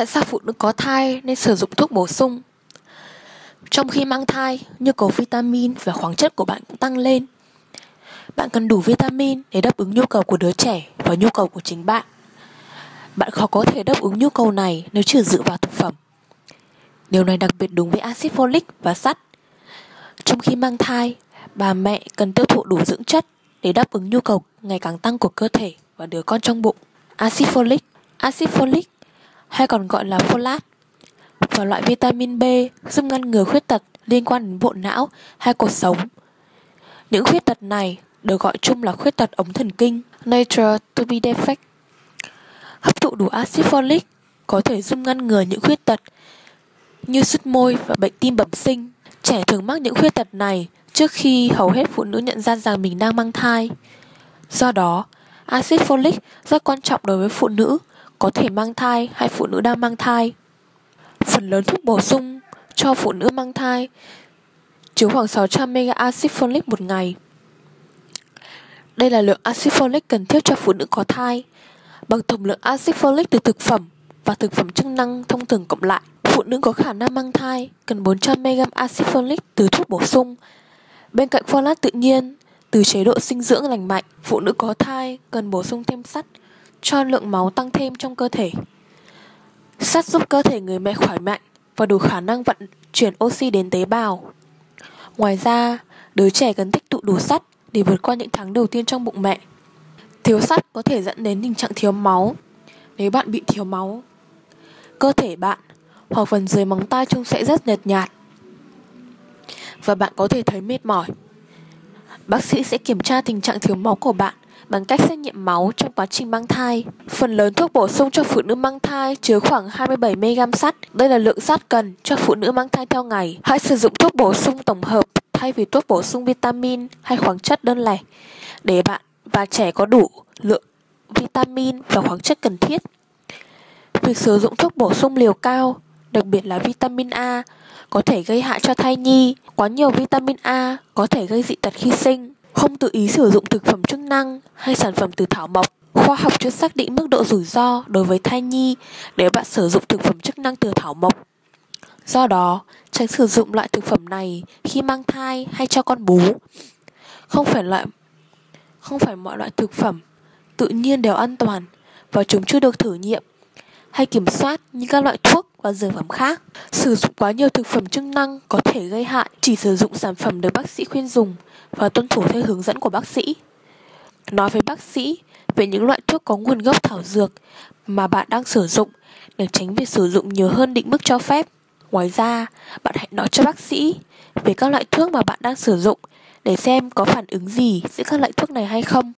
Tại sao phụ nữ có thai nên sử dụng thuốc bổ sung? Trong khi mang thai, nhu cầu vitamin và khoáng chất của bạn cũng tăng lên. Bạn cần đủ vitamin để đáp ứng nhu cầu của đứa trẻ và nhu cầu của chính bạn. Bạn khó có thể đáp ứng nhu cầu này nếu chỉ dựa vào thực phẩm. Điều này đặc biệt đúng với axit folic và sắt. Trong khi mang thai, bà mẹ cần tiêu thụ đủ dưỡng chất để đáp ứng nhu cầu ngày càng tăng của cơ thể và đứa con trong bụng. Axit folic, axit folic hay còn gọi là folate và loại vitamin B giúp ngăn ngừa khuyết tật liên quan đến bộ não hay cột sống. Những khuyết tật này được gọi chung là khuyết tật ống thần kinh, nature to be defect. Hấp thụ đủ axit folic có thể giúp ngăn ngừa những khuyết tật như sứt môi và bệnh tim bẩm sinh. Trẻ thường mắc những khuyết tật này trước khi hầu hết phụ nữ nhận ra rằng mình đang mang thai. Do đó, axit folic rất quan trọng đối với phụ nữ có thể mang thai hay phụ nữ đang mang thai. Phần lớn thuốc bổ sung cho phụ nữ mang thai chứa khoảng 600 mg acid folic một ngày. Đây là lượng acid folic cần thiết cho phụ nữ có thai, bằng tổng lượng acid folic từ thực phẩm và thực phẩm chức năng thông thường cộng lại. Phụ nữ có khả năng mang thai cần 400 mg acid folic từ thuốc bổ sung. Bên cạnh folate tự nhiên, từ chế độ dinh dưỡng lành mạnh, phụ nữ có thai cần bổ sung thêm sắt cho lượng máu tăng thêm trong cơ thể. Sắt giúp cơ thể người mẹ khỏe mạnh và đủ khả năng vận chuyển oxy đến tế bào. Ngoài ra, đứa trẻ cần tích tụ đủ sắt để vượt qua những tháng đầu tiên trong bụng mẹ. Thiếu sắt có thể dẫn đến tình trạng thiếu máu. Nếu bạn bị thiếu máu, cơ thể bạn hoặc phần dưới móng tay trông sẽ rất nhợt nhạt và bạn có thể thấy mệt mỏi. Bác sĩ sẽ kiểm tra tình trạng thiếu máu của bạn bằng cách xét nghiệm máu trong quá trình mang thai. Phần lớn thuốc bổ sung cho phụ nữ mang thai chứa khoảng 27 mg sắt. Đây là lượng sắt cần cho phụ nữ mang thai theo ngày. Hãy sử dụng thuốc bổ sung tổng hợp thay vì thuốc bổ sung vitamin hay khoáng chất đơn lẻ để bạn và trẻ có đủ lượng vitamin và khoáng chất cần thiết. Việc sử dụng thuốc bổ sung liều cao, đặc biệt là vitamin A, có thể gây hại cho thai nhi. Quá nhiều vitamin A có thể gây dị tật khi sinh. Không tự ý sử dụng thực phẩm chức năng hay sản phẩm từ thảo mộc. Khoa học chưa xác định mức độ rủi ro đối với thai nhi nếu bạn sử dụng thực phẩm chức năng từ thảo mộc. Do đó, tránh sử dụng loại thực phẩm này khi mang thai hay cho con bú. Không phải loại không phải mọi loại thực phẩm tự nhiên đều an toàn và chúng chưa được thử nghiệm hay kiểm soát như các loại thuốc và dược phẩm khác. Sử dụng quá nhiều thực phẩm chức năng có thể gây hại, chỉ sử dụng sản phẩm được bác sĩ khuyên dùng và tuân thủ theo hướng dẫn của bác sĩ. Nói với bác sĩ về những loại thuốc có nguồn gốc thảo dược mà bạn đang sử dụng để tránh việc sử dụng nhiều hơn định mức cho phép. Ngoài ra, bạn hãy nói cho bác sĩ về các loại thuốc mà bạn đang sử dụng để xem có phản ứng gì giữa các loại thuốc này hay không.